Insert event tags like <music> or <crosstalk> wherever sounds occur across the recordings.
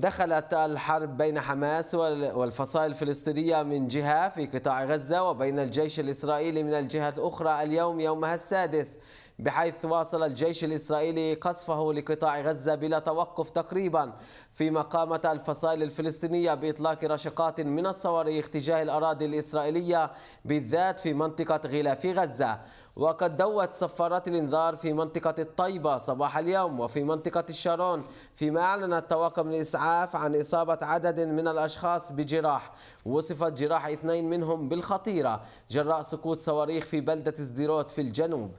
دخلت الحرب بين حماس والفصائل الفلسطينية من جهة في قطاع غزة وبين الجيش الإسرائيلي من الجهة الأخرى اليوم يومها السادس. بحيث واصل الجيش الإسرائيلي قصفه لقطاع غزة بلا توقف تقريبا فيما قامت الفصائل الفلسطينية بإطلاق رشقات من الصواريخ تجاه الأراضي الإسرائيلية بالذات في منطقة غلاف غزة. وقد دوت صفارات الإنذار في منطقة الطيبة صباح اليوم وفي منطقة الشارون فيما أعلنت طواقم الإسعاف عن إصابة عدد من الأشخاص بجراح. وصفت جراح اثنين منهم بالخطيرة جراء سقوط صواريخ في بلدة سديروت في الجنوب.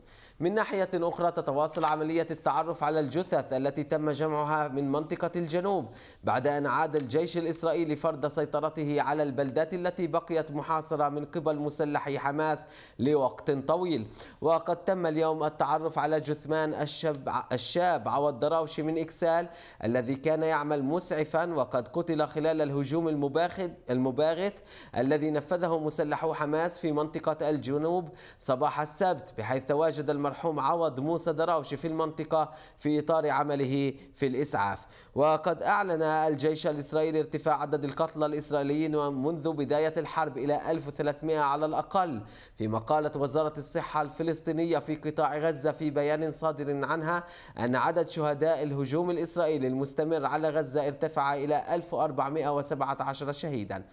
من ناحية أخرى تتواصل عملية التعرف على الجثث التي تم جمعها من منطقة الجنوب بعد أن عاد الجيش الإسرائيلي فرض سيطرته على البلدات التي بقيت محاصرة من قبل مسلحي حماس لوقت طويل. وقد تم اليوم التعرف على جثمان الشاب, الشاب عوض دراوشي من إكسال الذي كان يعمل مسعفا وقد قتل خلال الهجوم المباغت الذي نفذه مسلحو حماس في منطقة الجنوب صباح السبت بحيث تواجد المرحوم المرحوم عوض موسى دراوشي في المنطقة في إطار عمله في الإسعاف. وقد أعلن الجيش الإسرائيلي ارتفاع عدد القتلى الإسرائيليين منذ بداية الحرب إلى 1300 على الأقل فيما قالت وزارة الصحة الفلسطينية في قطاع غزة في بيان صادر عنها أن عدد شهداء الهجوم الإسرائيلي المستمر على غزة ارتفع إلى 1417 شهيدا.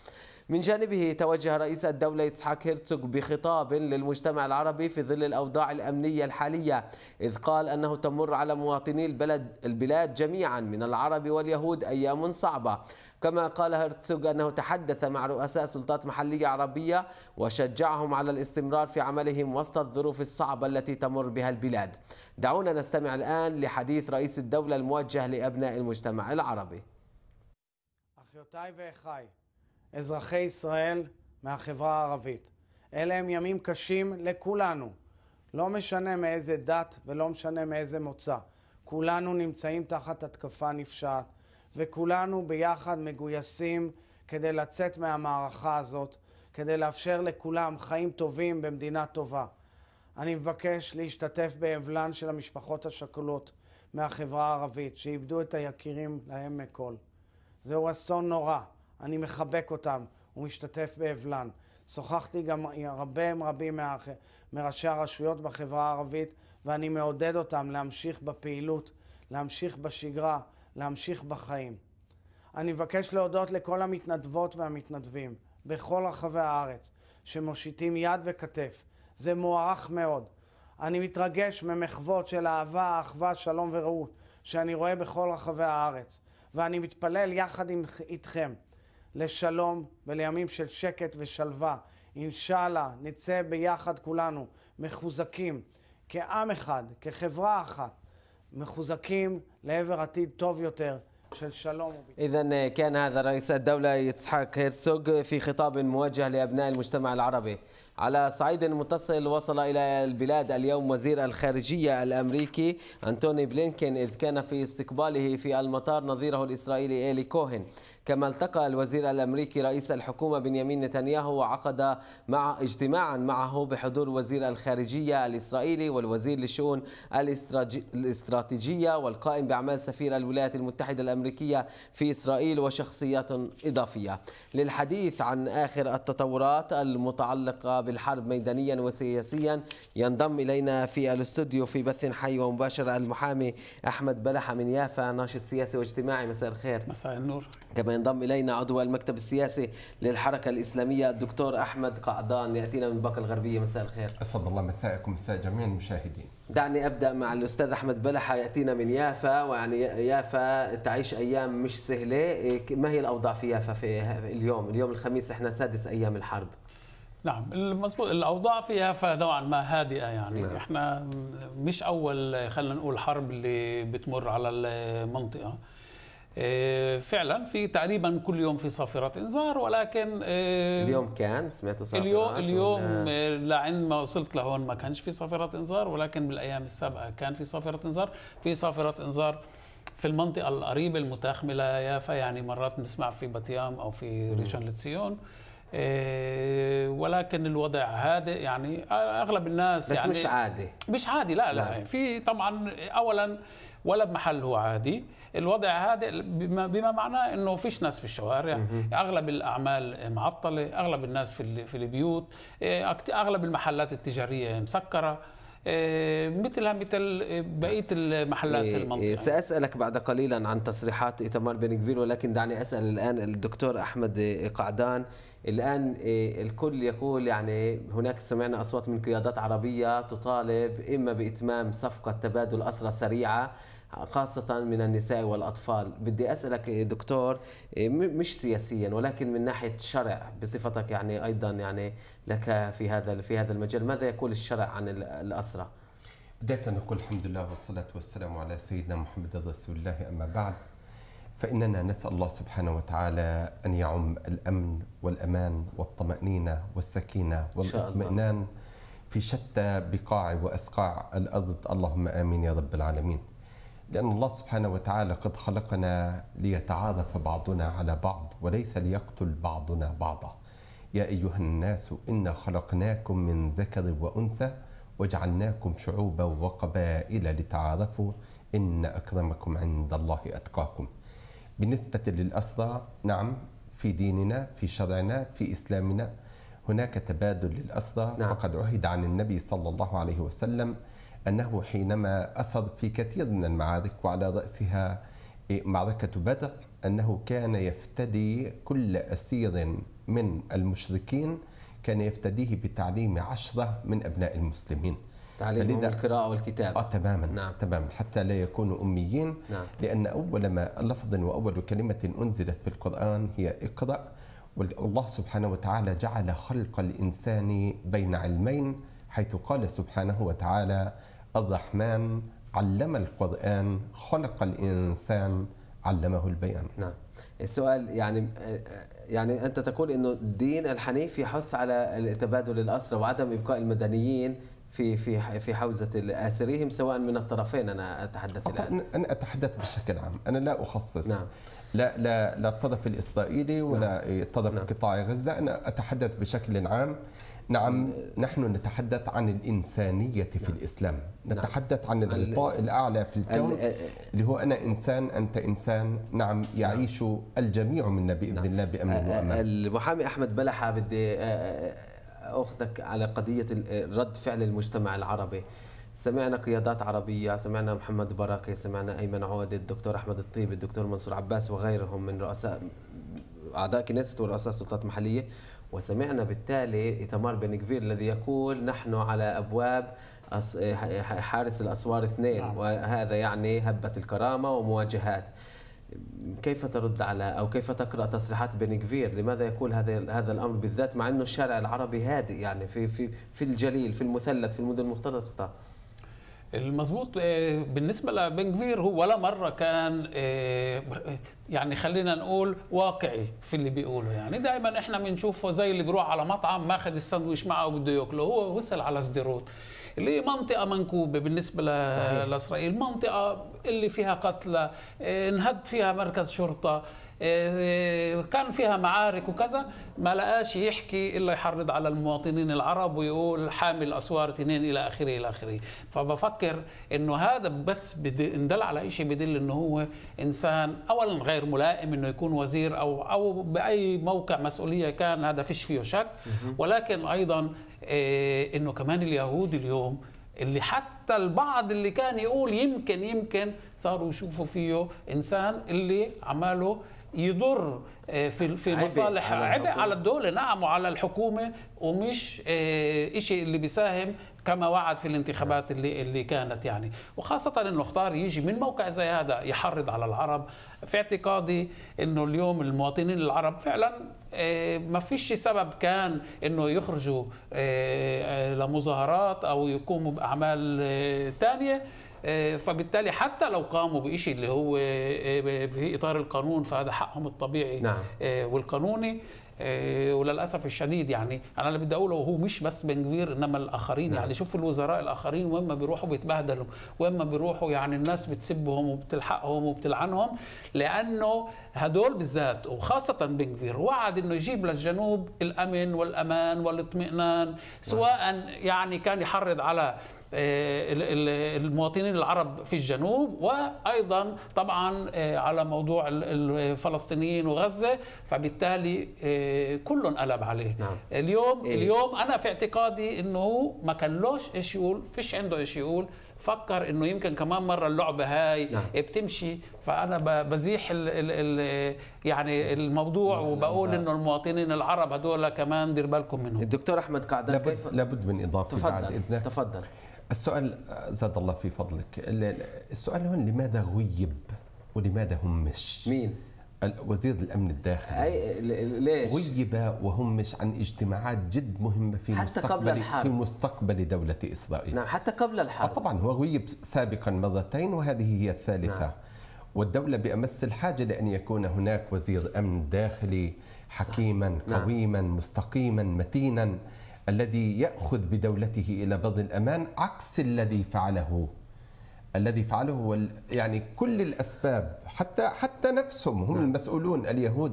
من جانبه توجه رئيس الدولة إسحاق هرتسوغ بخطاب للمجتمع العربي في ظل الأوضاع الأمنية الحالية إذ قال أنه تمر على مواطني البلد البلاد جميعا من العرب واليهود أيام صعبة. كما قال هرتسوغ أنه تحدث مع رؤساء سلطات محلية عربية وشجعهم على الاستمرار في عملهم وسط الظروف الصعبة التي تمر بها البلاد. دعونا نستمع الآن لحديث رئيس الدولة الموجه لأبناء المجتمع العربي. أخيوتاي وأخاي אזרחי ישראל מהחברה הערבית. אלה הם ימים קשים לכולנו. לא משנה מאיזה דת ולא משנה מאיזה מוצא. כולנו נמצאים תחת התקפה נפשעת, וכולנו ביחד מגויסים כדי לצאת מהמערכה הזאת, כדי לאפשר לכולם חיים טובים במדינה טובה. אני מבקש להשתתף באבלן של המשפחות השכולות מהחברה הערבית, שאיבדו את היקירים להם מכל. זהו אסון נורא. אני מחבק אותם ומשתתף באבלן. שוחחתי גם עם הרבה רבים מראשי הרשויות בחברה הערבית, ואני מעודד אותם להמשיך בפעילות, להמשיך בשגרה, להמשיך בחיים. אני מבקש להודות לכל המתנדבות והמתנדבים בכל רחבי הארץ, שמושיטים יד וכתף. זה מוערך מאוד. אני מתרגש ממחוות של אהבה, אחווה, שלום ורעות, שאני רואה בכל רחבי הארץ. ואני מתפלל יחד עם, איתכם לשלום ולימים של שקט ושלווה. אינשאללה, נצא ביחד כולנו מחוזקים, כעם אחד, כחברה אחת, מחוזקים לעבר עתיד טוב יותר. إذا كان هذا رئيس الدولة يتسحاق هيرسوغ في خطاب موجه لأبناء المجتمع العربي على صعيد متصل وصل إلى البلاد اليوم وزير الخارجية الأمريكي أنتوني بلينكين إذ كان في استقباله في المطار نظيره الإسرائيلي إيلي كوهن كما التقى الوزير الأمريكي رئيس الحكومة بنيامين نتنياهو وعقد مع اجتماعا معه بحضور وزير الخارجية الإسرائيلي والوزير للشؤون الاستراتيجية والقائم بأعمال سفير الولايات المتحدة الأمريكية في إسرائيل وشخصيات إضافية. للحديث عن آخر التطورات المتعلقة بالحرب ميدانيا وسياسيا ينضم إلينا في الاستوديو في بث حي ومباشر المحامي أحمد بلحه من يافا ناشط سياسي واجتماعي. مساء الخير. مساء النور. كما ينضم إلينا عضو المكتب السياسي للحركة الإسلامية الدكتور أحمد قعدان يأتينا من باقة الغربية. مساء الخير. أسعد الله مساءكم مساء جميع المشاهدين. دعني أبدأ مع الأستاذ أحمد بلحة يأتينا من يافا. ويعني يافا تعيش أيام مش سهلة. ما هي الأوضاع في يافا في اليوم؟ اليوم الخميس إحنا سادس أيام الحرب. نعم مضبوط الأوضاع في يافا نوعا ما هادئة يعني. نعم. إحنا مش أول خلينا نقول حرب اللي بتمر على المنطقة. آه، فعلا في تقريبا كل يوم في صافرة إنذار ولكن آه، اليوم كان سمعتوا صافرات اليوم اليوم لعند ما وصلت لهون ما كانش في صافرة إنذار ولكن بالأيام السابقة كان في صافرة إنذار. في صافرة إنذار في المنطقة القريبة المتاخمة ليافا يعني مرات بنسمع في بتيام أو في ريشون لتسيون. ولكن الوضع هادئ يعني أغلب الناس بس يعني مش عادي. مش عادي لا لا, لا. في طبعا اولا ولا بمحل هو عادي. الوضع هذا بما, بما معناه إنه فيش ناس في الشوارع. أغلب الأعمال معطلة أغلب الناس في في البيوت. إيه، أغلب المحلات التجارية مسكرة. إيه، مثلها مثل بقية المحلات في إيه، المنطقة. سأسألك بعد قليلا عن تصريحات إيتمار بن كفير ولكن دعني أسأل الآن الدكتور إيه، قعدان. الآن إيه، الكل يقول يعني هناك سمعنا أصوات من قيادات عربية تطالب إما بإتمام صفقة تبادل أسرى سريعة خاصة من النساء والأطفال. بدي أسألك دكتور إيه، مش سياسيا ولكن من ناحية الشرع بصفتك يعني أيضا يعني لك في هذا في هذا المجال ماذا يقول الشرع عن ال- الأسرى بداية نقول الحمد لله والصلاة والسلام على سيدنا محمد رسول الله أما بعد فإننا نسأل الله سبحانه وتعالى أن يعم الأمن والأمان والطمأنينة والسكينة. والإطمئنان في شتى بقاع وأسقاع الأرض. اللهم آمين يا رب العالمين. لأن الله سبحانه وتعالى قد خلقنا ليتعارف بعضنا على بعض وليس ليقتل بعضنا بعضا. يا أيها الناس إنا خلقناكم من ذكر وأنثى وجعلناكم شعوبا وقبائل لتعارفوا إن أكرمكم عند الله أتقاكم. بالنسبة للأسرى نعم في ديننا في شرعنا في إسلامنا هناك تبادل للأسرى نعم. وقد عهد عن النبي صلى الله عليه وسلم أنه حينما أسر في كثير من المعارك وعلى رأسها معركة بدر أنه كان يفتدي كل أسير من المشركين كان يفتديه بتعليم عشرة من أبناء المسلمين تعليمهم القراءة والكتاب آه تماما نعم. تماما حتى لا يكونوا أميين نعم. لأن أول ما لفظ وأول كلمة أنزلت في القران هي اقرأ والله سبحانه وتعالى جعل خلق الإنسان بين علمين حيث قال سبحانه وتعالى الرحمن علم القرآن خلق الإنسان علمه البيان. نعم. السؤال يعني يعني أنت تقول إنه الدين الحنيف يحث على تبادل الاسرى وعدم إبقاء المدنيين في في في حوزة اسريهم سواء من الطرفين. أنا أتحدث الآن. أنا أتحدث بشكل عام. أنا لا أخصص. نعم. لا لا لا الطرف الإسرائيلي ولا طرف نعم. قطاع غزة. أنا أتحدث بشكل عام. نعم. نحن نتحدث عن الإنسانية في الإسلام. نتحدث عن الغطاء ال- الأعلى في الكون ال- اللي هو أنا إنسان أنت إنسان. نعم يعيش الجميع منا بإذن الله بأمن وأمان. المحامي أحمد بلحة بدي أخذك على قضية رد فعل المجتمع العربي. سمعنا قيادات عربية سمعنا محمد بركة سمعنا أيمن عودة الدكتور أحمد الطيب الدكتور منصور عباس وغيرهم من رؤساء أعضاء كنيسة ورؤساء سلطات محلية. وسمعنا بالتالي إتمار بن الذي يقول نحن على أبواب حارس الأسوار اثنين نعم. وهذا يعني هبة الكرامة ومواجهات كيف ترد على أو كيف تقرأ تصريحات بن كفير؟ لماذا يقول هذا هذا الأمر بالذات مع إنه الشارع العربي هادئ يعني في في في الجليل في المثلث في المدن المختلطة المظبوط آه، بالنسبة لبن كفير هو ولا مرة كان آه، يعني خلينا نقول واقعي في اللي بيقوله يعني دائما إحنا بنشوفه زي اللي بيروح على مطعم ماخذ الساندويش معه وبده ياكله هو وصل على سديروت اللي هي منطقة منكوبة بالنسبة ل- صحيح. لإسرائيل منطقة اللي فيها قتلى آه، انهد فيها مركز شرطة آه، كان فيها معارك وكذا ما لقاش يحكي إلا يحرض على المواطنين العرب ويقول حامل أسوار اثنين إلى آخره إلى آخره. فبفكر إنه هذا بس بدل ان دل على شيء بدل إنه هو إنسان اولا غير ملائم إنه يكون وزير أو أو بأي موقع مسؤولية كان هذا فيش فيه شك. ولكن أيضا آه، إنه كمان اليهود اليوم اللي حتى البعض اللي كان يقول يمكن يمكن صاروا يشوفوا فيه إنسان اللي عماله يضر آه، في في مصالح عبء. على الدولة نعم وعلى الحكومة ومش آه، إشي اللي بيساهم كما وعد في الانتخابات اللي اللي كانت يعني. وخاصة إنه اختار يجي من موقع زي هذا يحرض على العرب. في اعتقادي إنه اليوم المواطنين العرب فعلا آه، ما فيش سبب كان إنه يخرجوا لمظاهرات أو يقوموا بأعمال آه، فبالتالي حتى لو قاموا بشيء اللي هو آه، في إطار القانون فهذا حقهم الطبيعي نعم. آه، والقانوني وللأسف الشديد يعني أنا اللي بدي أقوله هو مش بس بن إنما الآخرين نعم. يعني شوفوا الوزراء الآخرين وين ما بيروحوا بيتبهدلوا وين ما بيروحوا يعني الناس بتسبهم وبتلحقهم وبتلعنهم لأنه هدول بالذات وخاصة بن وعد إنه يجيب للجنوب الأمن والأمان والإطمئنان سواء يعني كان يحرض على آه، المواطنين العرب في الجنوب وأيضا طبعا آه، على موضوع ال- الفلسطينيين وغزة فبالتالي آه، كلهم قلب عليه. نعم. اليوم إيه. اليوم أنا في اعتقادي إنه ما كان لوش إيش يقول فيش عنده إيش يقول. فكر إنه يمكن كمان مرة اللعبة هاي نعم. بتمشي. فأنا بزيح ال ال ال يعني الموضوع وبقول إنه المواطنين العرب هدول كمان دير بالكم منهم. الدكتور أحمد قعدان لابد كيف؟ لابد من إضافة بعد تفضل اذنك تفضل. السؤال زاد الله في فضلك ال- ال- السؤال هون لماذا غيب ولماذا همش؟ مين؟ وزير الأمن الداخلي. ل- ليش؟ غيب وهمش عن اجتماعات جد مهمة في حتى قبل مستقبل الحرب. في مستقبل دولة إسرائيل. نعم حتى قبل آه الحرب طبعا هو غيب سابقا مرتين وهذه هي الثالثة. نعم. والدولة بأمس الحاجة لأن يكون هناك وزير أمن داخلي حكيما نعم. قويما مستقيما متينا. الذي يأخذ بدولته إلى بر الأمان عكس الذي فعله. الذي فعله هو يعني كل الأسباب حتى حتى نفسهم هم المسؤولون اليهود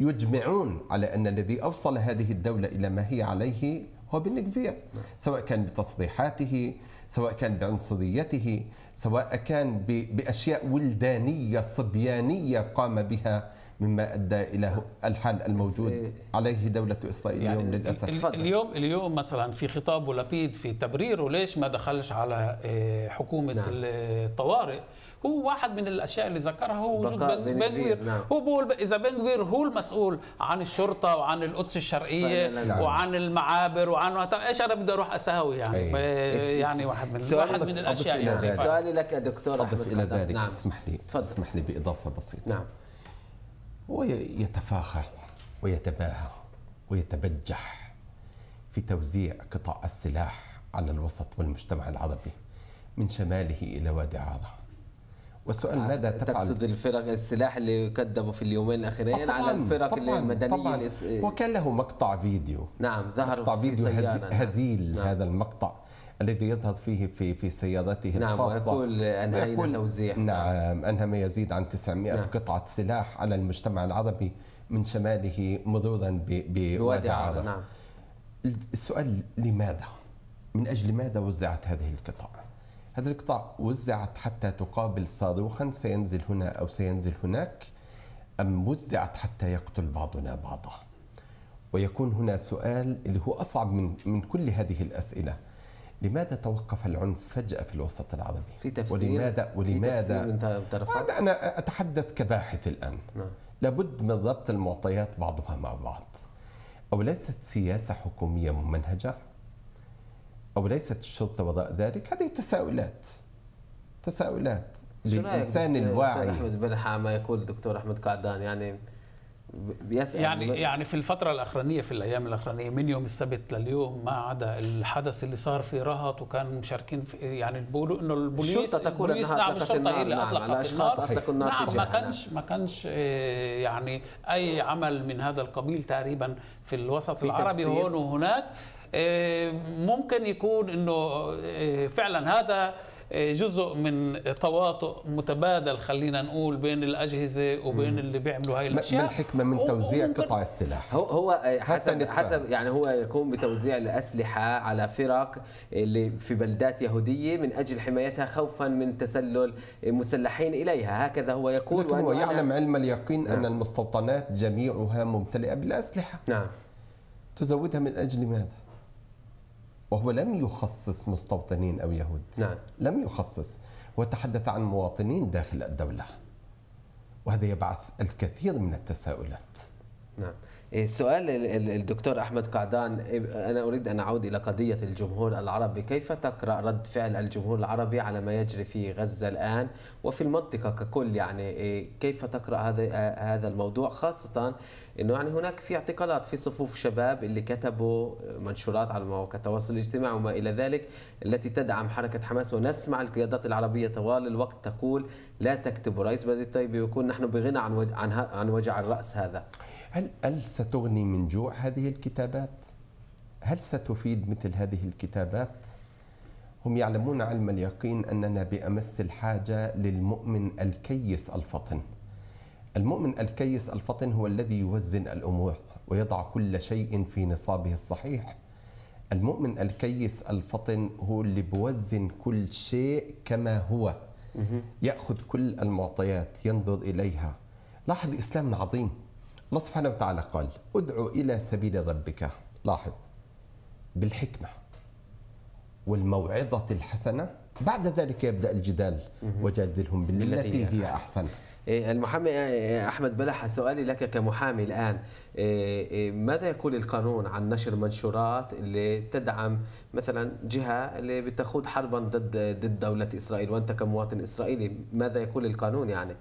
يجمعون على أن الذي أوصل هذه الدولة إلى ما هي عليه هو بن كفير. سواء كان بتصريحاته سواء كان بعنصريته سواء كان بأشياء ولدانية صبيانية قام بها مما أدى إلى الحال الموجود عليه دولة إسرائيل اليوم يعني للأسف ال- تفضل. اليوم اليوم مثلا في خطابه لبيد في تبريره ليش ما دخلش على آه، حكومة نعم. الطوارئ هو واحد من الأشياء اللي ذكرها هو وجود بقاء بن بن بن كفير، كفير نعم. هو بقول إذا بن كفير هو المسؤول عن الشرطة وعن القدس الشرقيه نعم. وعن المعابر وعن إيش أنا بدي أروح أساوي يعني أي. آه، الس- يعني واحد من سؤال واحد من الأشياء يعني. سؤالي لك يا دكتور أحمد اضف إلى. ذلك نعم اسمح لي تفضل. اسمح لي بإضافة بسيطة نعم هو يتفاخر ويتباهى ويتبجح في توزيع قطع السلاح على الوسط والمجتمع العربي من شماله إلى وادي عاره والسؤال ماذا تفعل تقصد الفرق السلاح اللي كذبوا في اليومين الأخيرين على الفرق طبعاً، المدنيه طبعاً. الإس... وكان له مقطع فيديو نعم ظهر مقطع في فيديو نعم. هزيل نعم. هذا المقطع الذي يظهر فيه في في سيارته نعم، الخاصة ويقول ويقول توزيع. نعم انهى ما يزيد عن 900 نعم. قطعة سلاح على المجتمع العربي من شماله مرورا بوادي عاره نعم السؤال لماذا؟ من أجل ماذا وزعت هذه القطع؟ هذه القطع وزعت حتى تقابل صاروخا سينزل هنا أو سينزل هناك أم وزعت حتى يقتل بعضنا بعضا؟ ويكون هنا سؤال اللي هو أصعب من من كل هذه الأسئلة لماذا توقف العنف فجأة في الوسط العربي؟ في تفسير ولماذا في ولماذا تفسير طرفك هذا أنا أتحدث كباحث الآن. نعم. لابد من ربط المعطيات بعضها مع بعض. أو ليست سياسة حكومية ممنهجة أو ليست الشرطة وراء ذلك؟ هذه تساؤلات. تساؤلات. للإنسان الواعي. أحمد بلحة ما يقول الدكتور أحمد قعدان؟ يعني بيسأل يعني يعني في الفترة الأخرانية في الأيام الأخرانية من يوم السبت لليوم ما عدا الحدث اللي صار في رهط وكانوا مشاركين في يعني بيقولوا إنه البوليس الشرطة تقول أنها نعم أطلقت الشرطة النار، اللي نعم، على أشخاص النار. نعم ما. كانش ما كانش آه، يعني أي عمل من هذا القبيل تقريبا في الوسط في العربي تفسير؟ هون وهناك آه، ممكن يكون إنه آه، فعلا هذا جزء من تواطؤ متبادل خلينا نقول بين الأجهزة وبين اللي بيعملوا هاي الأشياء ما الحكمة من توزيع قطع السلاح هو هو حسب. حسب يعني هو يقوم بتوزيع الأسلحة على فرق اللي في بلدات يهودية من أجل حمايتها خوفا من تسلل مسلحين إليها هكذا هو يقول لكن هو يعلم علم اليقين أن نعم. المستوطنات جميعها ممتلئة بالأسلحة نعم تزودها من أجل ماذا؟ وهو لم يخصص مستوطنين أو يهود. نعم. لم يخصص. هو تحدث عن مواطنين داخل الدولة. وهذا يبعث الكثير من التساؤلات. نعم. السؤال ال- ال- الدكتور أحمد قعدان أنا أريد أن أعود إلى قضية الجمهور العربي، كيف تقرأ رد فعل الجمهور العربي على ما يجري في غزة الآن وفي المنطقة ككل؟ يعني إيه، كيف تقرأ هذا هذا الموضوع؟ خاصة إنه يعني هناك في اعتقالات في صفوف شباب اللي كتبوا منشورات على مواقع التواصل الاجتماعي وما إلى ذلك التي تدعم حركة حماس ونسمع القيادات العربية طوال الوقت تقول لا تكتبوا رئيس بلديه طيبه يقول نحن بغنى عن عن وجع الرأس هذا. هل هل ستغني من جوع هذه الكتابات؟ هل ستفيد مثل هذه الكتابات؟ هم يعلمون علم اليقين أننا بأمس الحاجة للمؤمن الكيس الفطن. المؤمن الكيس الفطن هو الذي يوزن الأمور ويضع كل شيء في نصابه الصحيح. المؤمن الكيس الفطن هو اللي بوزن كل شيء كما هو. يأخذ كل المعطيات ينظر إليها. لاحظ الاسلام عظيم. الله سبحانه وتعالى قال: ادعو إلى سبيل ربك. لاحظ بالحكمة والموعظة الحسنة بعد ذلك يبدأ الجدال وجادلهم بالتي هي أحسن إيه، المحامي إيه، أحمد بلح سؤالي لك كمحامي الآن إيه، إيه، ماذا يقول القانون عن نشر منشورات اللي تدعم مثلا جهة اللي بتخوض حربا ضد ضد دولة إسرائيل وأنت كمواطن إسرائيلي ماذا يقول القانون يعني؟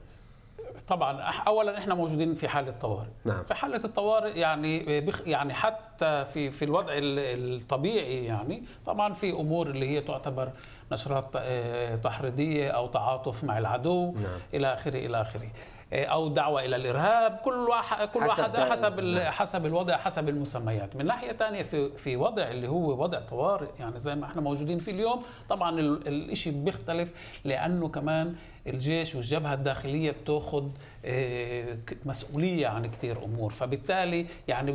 طبعا اولا إحنا موجودين في حالة طوارئ نعم. في حالة الطوارئ يعني بخ يعني حتى في في الوضع ال- الطبيعي يعني طبعا في أمور اللي هي تعتبر نشرات آه، تحريضية أو تعاطف مع العدو نعم. إلى آخره إلى آخره أو دعوة إلى الإرهاب كل واحد كل حسب واحد حسب ال- نعم. حسب الوضع حسب المسميات من ناحية ثانية في في وضع اللي هو وضع طوارئ يعني زي ما إحنا موجودين فيه اليوم طبعا ال- الإشي بيختلف لأنه كمان الجيش والجبهة الداخلية بتأخذ آه، مسؤولية عن كثير أمور فبالتالي يعني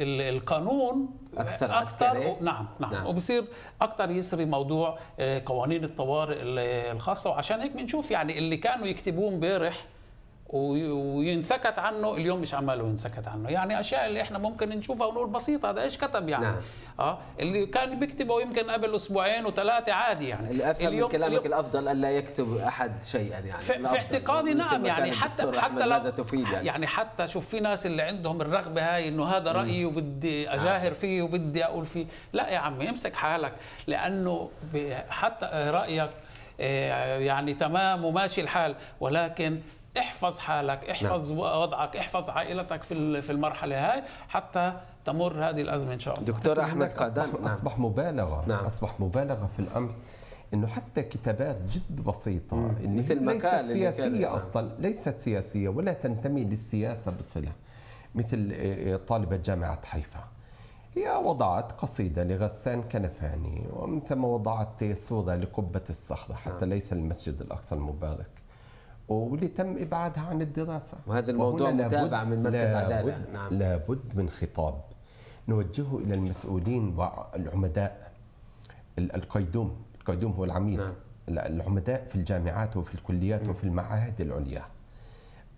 ال- القانون أكثر عسكري؟ نعم نعم, نعم. نعم. وبصير أكثر يسري موضوع آه، قوانين الطوارئ ال- الخاصة وعشان هيك بنشوف يعني اللي كانوا يكتبوه امبارح وينسكت عنه اليوم مش عماله ينسكت عنه. يعني أشياء اللي إحنا ممكن نشوفها ونقول بسيطة هذا إيش كتب يعني؟ نعم. آه اللي كان بيكتبه يمكن قبل أسبوعين وثلاثة عادي يعني. اللي افهم من اليوم- كلامك اليوم- الأفضل الا يكتب أحد شيئا يعني. في. في اعتقادي نعم يعني حتى حتى لو تفيد يعني, يعني حتى شوف في ناس اللي عندهم الرغبة هاي إنه هذا رأيي وبدي أجاهر فيه وبدي أقول فيه. لا يا عمي امسك حالك لأنه حتى رأيك آه، يعني تمام وماشي الحال. ولكن احفظ حالك احفظ وضعك احفظ عائلتك في ال- في المرحلة هاي حتى تمر هذه الأزمة إن شاء الله. دكتور أحمد قادان أصبح, نعم. أصبح مبالغة نعم. أصبح مبالغة في الأمر إنه حتى كتابات جد بسيطة اللي مثل ليست سياسية نعم. أصلا ليست سياسية ولا تنتمي للسياسة بصلة. مثل آه، طالبة جامعة حيفا. هي وضعت قصيدة لغسان كنفاني ومن ثم وضعت صورة لقبة الصخرة حتى ليس المسجد الأقصى المبارك. واللي تم إبعادها عن الدراسة وهذا الموضوع متابع لابد- من مركز عدالة. لابد نعم. لابد من خطاب نوجهه إلى المسؤولين والعمداء ال- القيدوم القيدوم هو العميد نعم. ال- العمداء في الجامعات وفي الكليات وفي المعاهد العليا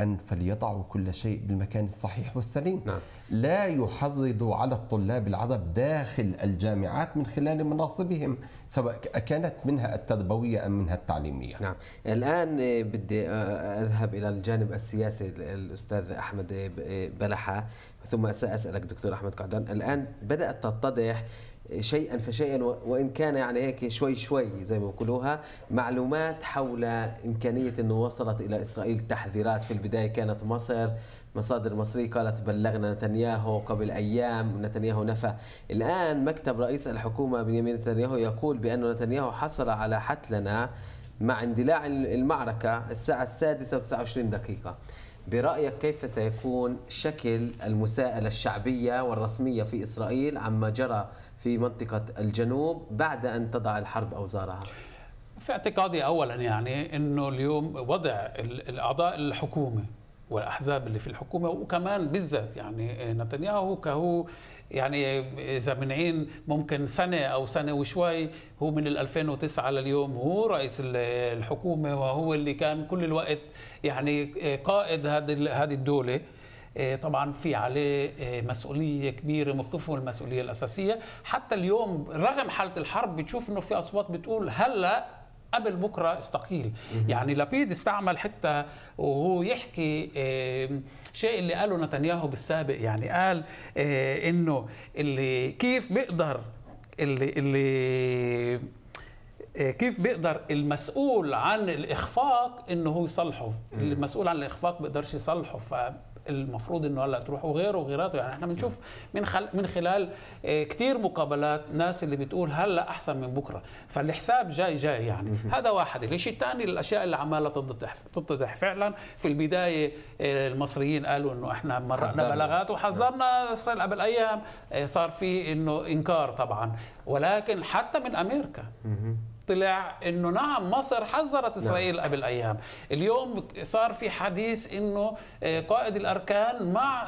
أن فليضعوا كل شيء بالمكان الصحيح والسليم. نعم. لا يحرضوا على الطلاب العرب داخل الجامعات من خلال مناصبهم سواء كانت منها التربوية أم منها التعليمية. نعم. الآن آه، بدي آه، أذهب إلى الجانب السياسي ال- الأستاذ أحمد آه، بلحة ثم سأسألك دكتور أحمد قعدان. الآن بدأت تتضح شيئا فشيئا و- وإن كان يعني هيك شوي شوي زي ما بيقولوها معلومات حول إمكانية أنه وصلت إلى إسرائيل تحذيرات. في البداية كانت مصر مصادر مصرية قالت بلغنا نتنياهو قبل أيام نتنياهو نفى. الآن مكتب رئيس الحكومة بنيامين نتنياهو يقول بأن نتنياهو حصل على حتلنا مع اندلاع المعركة الساعة السادسة و 29 دقيقة. برأيك كيف سيكون شكل المساءلة الشعبية والرسمية في إسرائيل عما جرى في منطقة الجنوب بعد أن تضع الحرب أوزارها؟ في اعتقادي اولا يعني إنه اليوم وضع ال- الأعضاء الحكومة والأحزاب اللي في الحكومة وكمان بالذات يعني نتنياهو كهو يعني إذا بنعين ممكن سنة أو سنة وشوي هو من ال 2009 لليوم هو رئيس ال- الحكومة وهو اللي كان كل الوقت يعني قائد هذه هذه الدولة. إيه طبعا في عليه إيه مسؤولية كبيرة موقفه المسؤولية الأساسية. حتى اليوم رغم حالة الحرب بتشوف إنه في أصوات بتقول هلأ قبل بكرة استقيل. يعني لبيد استعمل حتى وهو يحكي شيء اللي قاله نتنياهو بالسابق. يعني قال إيه إنه اللي كيف بيقدر اللي اللي إيه، كيف بيقدر المسؤول عن الإخفاق إنه هو يصلحه. المسؤول عن الإخفاق بيقدرش يصلحه. فالمفروض إنه هلأ تروح وغيره وغيراته. يعني إحنا بنشوف من خل من خلال إيه، كثير مقابلات ناس اللي بتقول هلأ أحسن من بكرة. فالحساب جاي جاي يعني. هذا واحد. الشيء الثاني الأشياء اللي عمالة تتضح تتضح فعلا في البداية إيه، المصريين قالوا إنه إحنا مرقنا. بلاغات وحذرنا إسرائيل قبل أيام. إيه، صار في إنه إنكار طبعا. ولكن حتى من أمريكا. طلع إنه نعم مصر حذرت إسرائيل نعم. قبل أيام اليوم صار في حديث إنه آه، قائد الأركان مع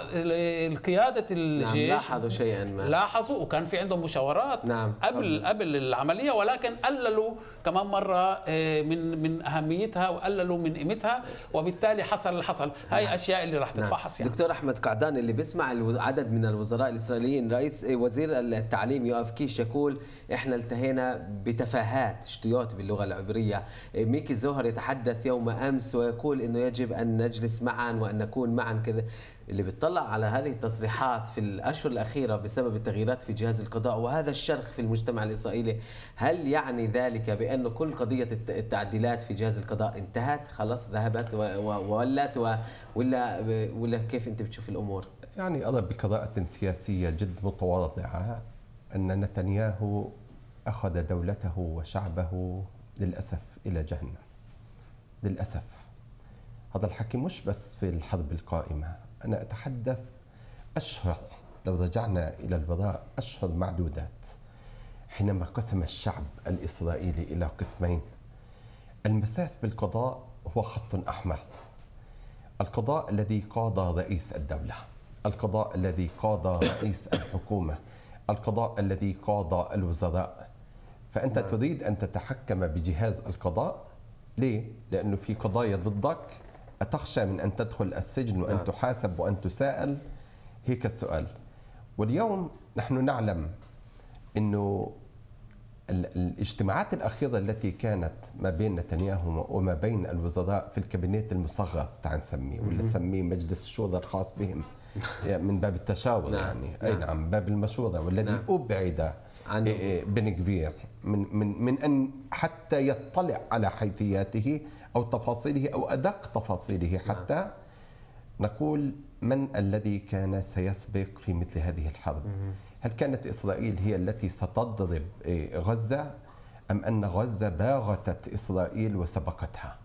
قيادة نعم الجيش لاحظوا شيئا ما لاحظوا وكان في عندهم مشاورات نعم، قبل. قبل العملية ولكن قللوا كمان مرة آه، من من أهميتها وقللوا من قيمتها وبالتالي حصل اللي حصل. هاي أشياء اللي راح نعم. تتفحص يعني. دكتور أحمد قعدان اللي بيسمع عدد من الوزراء الإسرائيليين رئيس وزير التعليم يوقف كيش يقول إحنا التهينا بتفاهات شتيوت باللغة العبرية. ميكي زوهر يتحدث يوم أمس ويقول إنه يجب أن نجلس معا وأن نكون معا كذا. اللي بيطلع على هذه التصريحات في الأشهر الأخيرة بسبب التغييرات في جهاز القضاء وهذا الشرخ في المجتمع الإسرائيلي هل يعني ذلك بانه كل الت- التعديلات في جهاز القضاء انتهت؟ خلاص ذهبت وولت ولا ولا كيف أنت بتشوف الأمور؟ يعني أرى بقراءة سياسية جد متواضعة أن نتنياهو أخذ دولته وشعبه للأسف إلى جهنم. للأسف. هذا الحكي مش بس في الحرب القائمة. أنا أتحدث أشهر لو رجعنا إلى الوراء أشهر معدودات. حينما قسم الشعب الإسرائيلي إلى قسمين المساس بالقضاء هو خط أحمر. القضاء الذي قاضى رئيس الدولة القضاء الذي قاضى رئيس الحكومة القضاء الذي قاضى الوزراء. فأنت تريد أن تتحكم بجهاز القضاء؟ ليه؟ لأنه في قضايا ضدك أتخشى من أن تدخل السجن وأن نعم. تحاسب وأن تساءل هيك السؤال واليوم نحن نعلم أنه ال- الاجتماعات الأخيرة التي كانت ما بين نتنياهو وما بين الوزراء في الكابينيت المصغر تعال نسميه ولا تسميه مجلس الشورى الخاص بهم <laughs> من باب التشاور نعم، يعني نعم. أي نعم باب المشورة والذي نعم. أبعد عن- إيه إيه بن كبير من من من أن حتى يطلع على حيثياته أو تفاصيله أو أدق تفاصيله حتى نقول من الذي كان سيسبق في مثل هذه الحرب؟ هل كانت إسرائيل هي التي ستضرب إيه، غزة أم أن غزة باغتت إسرائيل وسبقتها؟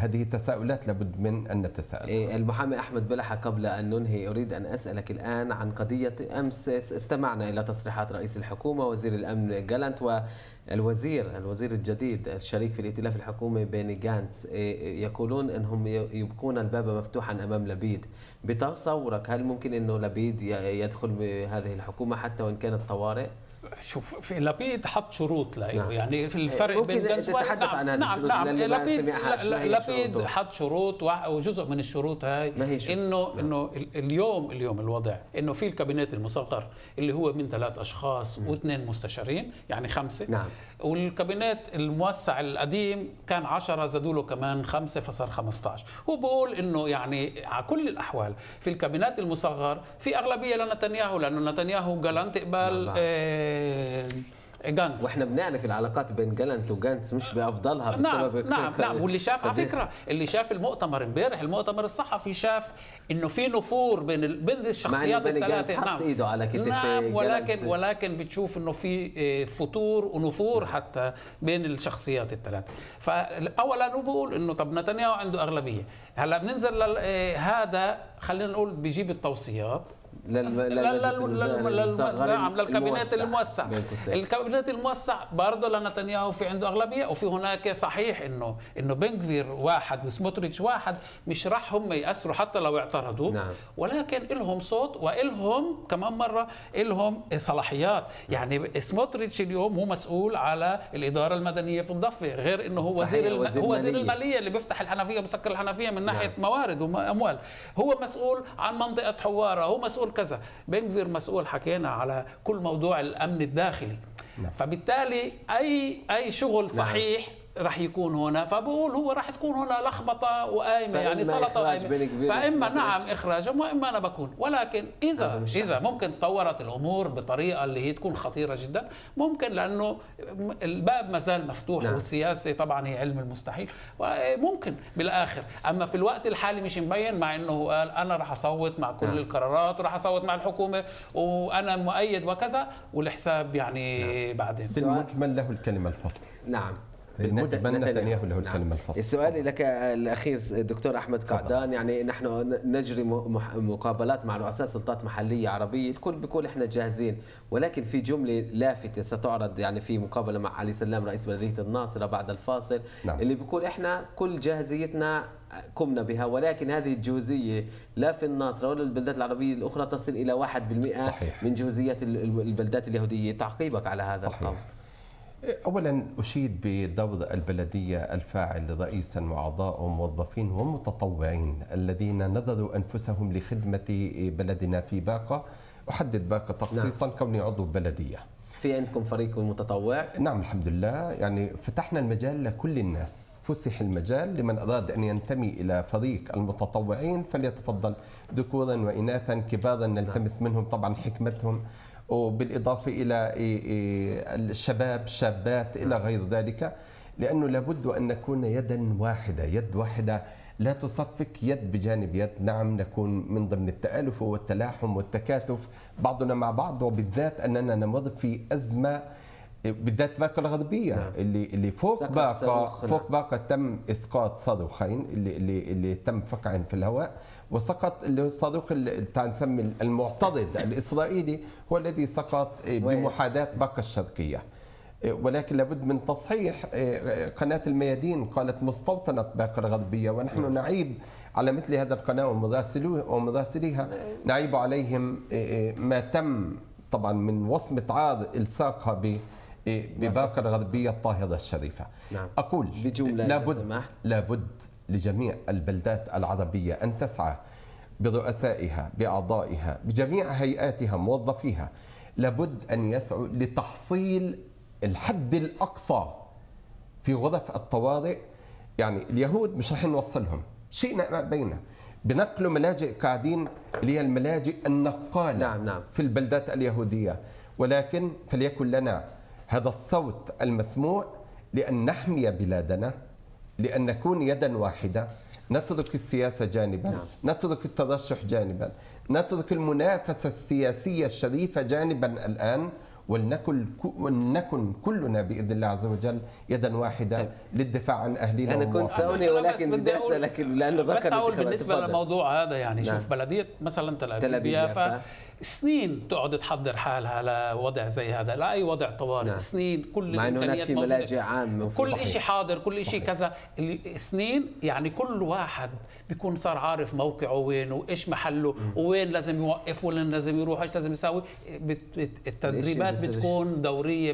هذه تساؤلات لابد من أن نتساءل. إيه، المحامي أحمد بلحة قبل أن ننهي أريد أن أسألك الآن عن قضية أمس استمعنا إلى تصريحات رئيس الحكومة وزير الأمن جالانت والوزير الوزير الجديد الشريك في الائتلاف الحكومي بيني جانتس إيه، يقولون إنهم يبقون الباب مفتوحا أمام لبيد بتصورك هل ممكن إنه لبيد يدخل بهذه الحكومة حتى وإن كانت طوارئ؟ شوف في لبيد حط شروط له نعم. يعني في الفرق بين جنس تتحدث نعم عن هذه نعم الشروط نعم للي ما سمعهاش، شروطه؟ حط شروط وجزء من الشروط هاي ما هي شروط؟ إنه نعم. إنه ال- اليوم اليوم الوضع إنه في الكابينت المصغر اللي هو من ثلاث أشخاص واثنين مستشارين يعني خمسة نعم. والكابينت الموسع القديم كان 10 زادوا له كمان خمسة فصار 15 هو بقول إنه يعني على كل الأحوال في الكابينت المصغر في أغلبية لنتنياهو لأنه نتنياهو قبال نعم. جانتس وإحنا بنعرف العلاقات بين جالانت وجانتس مش بأفضلها بسبب نعم نعم نعم واللي شاف على فكرة اللي شاف المؤتمر امبارح المؤتمر الصحفي شاف إنه في نفور بين ال... بين الشخصيات الثلاثة. حط إيده على كتف نعم ولكن. ولكن بتشوف إنه في آه، فتور ونفور حتى بين الشخصيات الثلاثة. فاولا بقول إنه طب نتنياهو عنده أغلبية. هلأ بننزل لل... آه، هذا خلينا نقول بيجيب التوصيات. نعم للكابينت الموسع. الكابينت الموسع برضه لنتنياهو في عنده أغلبية وفي هناك صحيح إنه إنه بنكفير واحد وسموتريتش واحد مش راح هم يأثروا حتى لو اعترضوا نعم. ولكن لهم صوت وإلهم كمان مرة لهم صلاحيات يعني سموتريتش اليوم هو مسؤول على الإدارة المدنية في الضفة غير إنه هو وزير. وزير هو وزير. المالية اللي بيفتح الحنفية بسكر الحنفية من ناحية نعم. موارد واموال هو مسؤول عن منطقة حوارة هو مسؤول كذا. بنكفير مسؤول حكينا على كل موضوع الأمن الداخلي. نعم. فبالتالي اي أي شغل صحيح راح يكون هنا فبقول هو راح تكون هنا لخبطة وقايمة يعني سلطة وقايمة. فإما. نعم إخراجهم وإما أنا بكون. ولكن إذا إذا أحسن. ممكن تطورت الأمور بطريقة اللي هي تكون خطيرة جدا ممكن لأنه الباب ما زال مفتوح نعم. والسياسة طبعا هي علم المستحيل. وممكن بالآخر. أما في الوقت الحالي مش مبين مع إنه قال أنا راح أصوت مع كل نعم. القرارات وراح أصوت مع الحكومة وأنا مؤيد وكذا والحساب يعني بعدين. بالمجمل له الكلمة الفصل. نعم. بالمجمل نتنياهو. له نعم. الكلمة الفصل السؤال لك الأخير دكتور أحمد قعدان يعني نحن نجري مقابلات مع رؤساء سلطات محلية عربية الكل بيقول إحنا جاهزين ولكن في جملة لافتة ستعرض يعني في مقابلة مع علي سلام رئيس بلدية الناصرة بعد الفاصل نعم. اللي بيقول إحنا كل جاهزيتنا قمنا بها ولكن هذه الجوزية لا في الناصرة ولا البلدات العربية الأخرى تصل إلى 1% صحيح. من ال- البلدات اليهودية تعقيبك على هذا صحيح القول اولا أشيد بدور البلدية الفاعل رئيسا وأعضاء وموظفين ومتطوعين الذين نذروا أنفسهم لخدمة بلدنا في باقة. أحدد باقة تخصيصا كوني عضو بلدية. في عندكم فريق متطوع؟ نعم الحمد لله. يعني فتحنا المجال لكل الناس. فسح المجال لمن أراد أن ينتمي إلى فريق المتطوعين فليتفضل ذكورا وإناثا كبارا نلتمس منهم طبعا حكمتهم. وبالإضافة إلى الشباب شابات إلى غير ذلك لأنه لابد أن نكون يدا واحدة يد واحدة لا تصفك يد بجانب يد نعم نكون من ضمن التآلف والتلاحم والتكاتف بعضنا مع بعض وبالذات أننا نمر في أزمة بالذات باقة الغربية نعم. اللي اللي فوق باقة. فوق باقة تم إسقاط صاروخين اللي اللي اللي تم فقعهم في الهواء وسقط اللي هو الصاروخ اللي نسمي المعترض الإسرائيلي هو الذي سقط بمحاذاة باقة الشرقية. ولكن لابد من تصحيح قناة الميادين قالت مستوطنة باقة الغربية ونحن نعيب على مثل هذا القناة ومراسليها. نعيب عليهم ما تم طبعا من وصمة عار إلصاقها بباقة الغربية الطاهرة الشريفة. نعم. أقول بجملة لابد. لابد لجميع البلدات العربية أن تسعى برؤسائها بأعضائها بجميع هيئاتها موظفيها. لابد أن يسعوا لتحصيل الحد الأقصى في غرف الطوارئ. يعني اليهود مش راح نوصلهم. شئنا ما بينا بنقلوا ملاجئ قاعدين اللي هي الملاجئ النقالة نعم، نعم. في البلدات اليهودية. ولكن فليكن لنا هذا الصوت المسموع لأن نحمي بلادنا لأن نكون يدا واحدة نترك السياسة جانبا نعم. نترك الترشح جانبا نترك المنافسة السياسية الشريفة جانبا الآن ولنكن ولنكن كلنا بإذن الله عز وجل يدا واحدة طيب. للدفاع عن أهلنا أنا كنت أنا ولكن بدي أسألك لأنه ذكر بس أقول. بالنسبة. للموضوع هذا يعني نعم. شوف بلدية مثلا تل أبيب. سنين تقعد تحضر حالها لوضع زي هذا لا أي وضع طوارئ نعم. سنين كل مع إنه هناك في. ملاجئ عامه كل. شيء حاضر كل شيء كذا سنين يعني كل واحد بيكون صار عارف موقعه وين وإيش محله وين لازم يوقف وين لازم يروح إيش لازم يساوي بت- التدريبات. بتكون دورية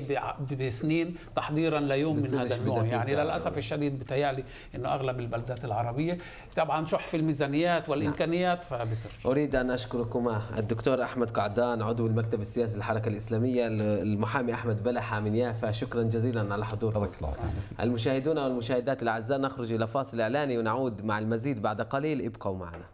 بسنين تحضيرا ليوم من هذا النوع. يعني للأسف الشديد بتهيألي إنه أغلب البلدات العربية طبعا شح في الميزانيات والإمكانيات فبصير أريد أن أشكركما الدكتور أحمد قعدان عضو المكتب السياسي للحركة الإسلامية المحامي أحمد بلحة من يافا شكرا جزيلا على حضوركم. المشاهدون والمشاهدات الأعزاء نخرج إلى فاصل إعلاني ونعود مع المزيد بعد قليل. ابقوا معنا.